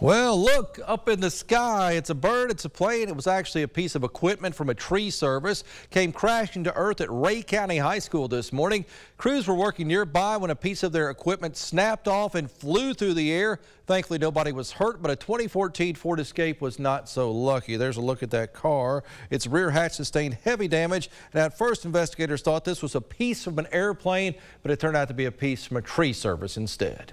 Well, look up in the sky. It's a bird, it's a plane. It was actually a piece of equipment from a tree service. Came crashing to earth at Rhea County High School this morning. Crews were working nearby when a piece of their equipment snapped off and flew through the air. Thankfully, nobody was hurt, but a 2014 Ford Escape was not so lucky. There's a look at that car. Its rear hatch sustained heavy damage, and at first, investigators thought this was a piece from an airplane, but it turned out to be a piece from a tree service instead.